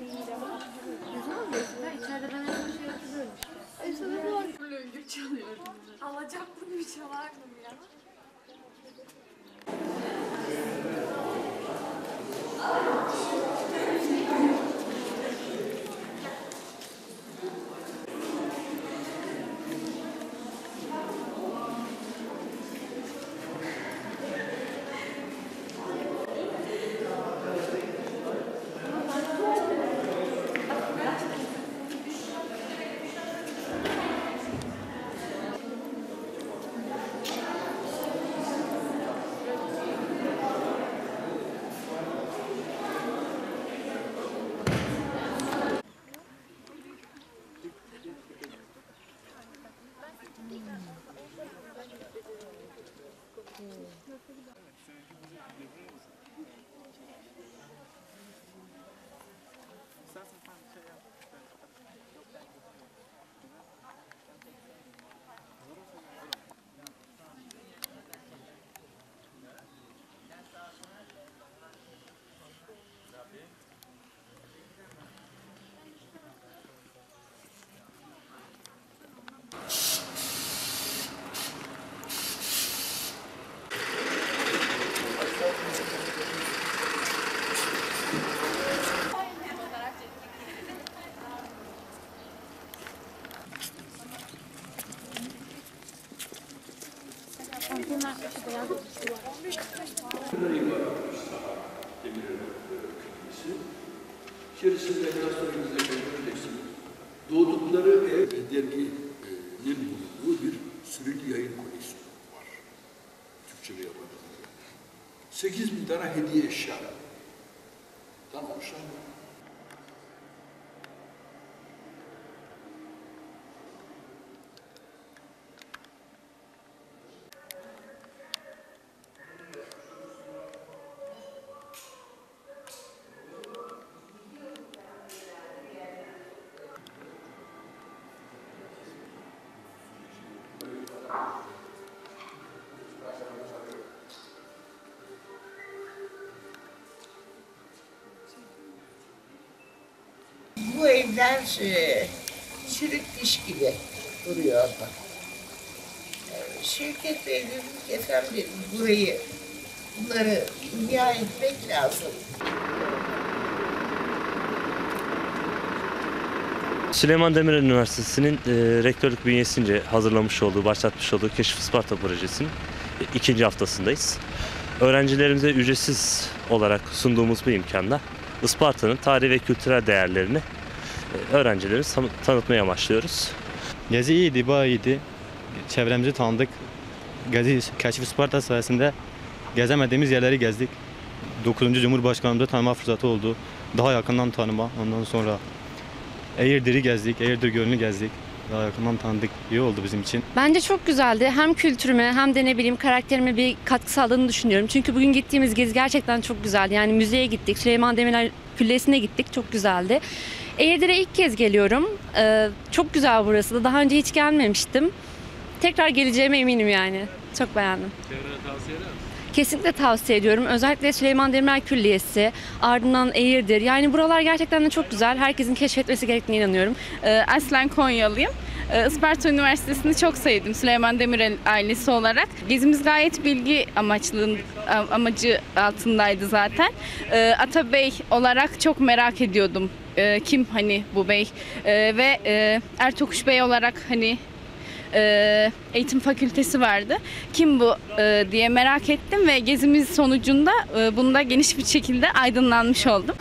Güzel mi? İçeride ben her şey hatırlıyorum. E sana bu an flöngür çalıyorum. Alacaklı bir çalardım ya. Thank you. İçerisinde biraz sonra bize göreceksiniz. Doğdukları ev derginin bulunduğu bir sürülü yayın kolisi var. Türkçe ve yabancı. 8 bin tane hediye eşya. Tam oluşan Bu evler e, çürük diş gibi duruyor orada. E, dedi ki efendim burayı bunları ihya etmek lazım. Süleyman Demirel Üniversitesi'nin e, rektörlük bünyesince hazırlamış olduğu, başlatmış olduğu Keşif Isparta projesinin ikinci haftasındayız. Öğrencilerimize ücretsiz olarak sunduğumuz bu imkanla Isparta'nın tarihi ve kültürel değerlerini e, öğrencilerimize tanı- tanıtmaya amaçlıyoruz. Gezi iyiydi, bayağı iyiydi. Çevremizi tanıdık. Gezi Keşif Isparta sayesinde gezemediğimiz yerleri gezdik. 9. Cumhurbaşkanımızı tanıma fırsatı oldu. Daha yakından tanıma. Ondan sonra Eğirdir'i gezdik, Eğirdir Gölü'nü gezdik. Daha yakından tanıdık. İyi oldu bizim için. Bence çok güzeldi. Hem kültürüme hem de ne bileyim karakterime bir katkı sağladığını düşünüyorum. Çünkü bugün gittiğimiz gezi gerçekten çok güzeldi. Yani müzeye gittik, Süleyman Demirel Küllesi'ne gittik. Çok güzeldi. Eğirdir'e ilk kez geliyorum. Ee, çok güzel burası da. Daha önce hiç gelmemiştim. Tekrar geleceğime eminim yani. Çok beğendim. Kesinlikle tavsiye ediyorum. Özellikle Süleyman Demirel Külliyesi, ardından Eğirdir. Yani buralar gerçekten de çok güzel. Herkesin keşfetmesi gerektiğine inanıyorum. Ee, Aslen Konyalıyım. Ee, Isparta Üniversitesi'ni çok sevdim Süleyman Demirel ailesi olarak. Gezimiz gayet bilgi amaçlı amacı altındaydı zaten. Ee, Atabey olarak çok merak ediyordum. Kim hani bu bey? Ve e, Ertokuş Bey olarak hani e, eğitim fakültesi vardı. Kim bu e, diye merak ettim ve gezimiz sonucunda e, bunda geniş bir şekilde aydınlanmış oldum.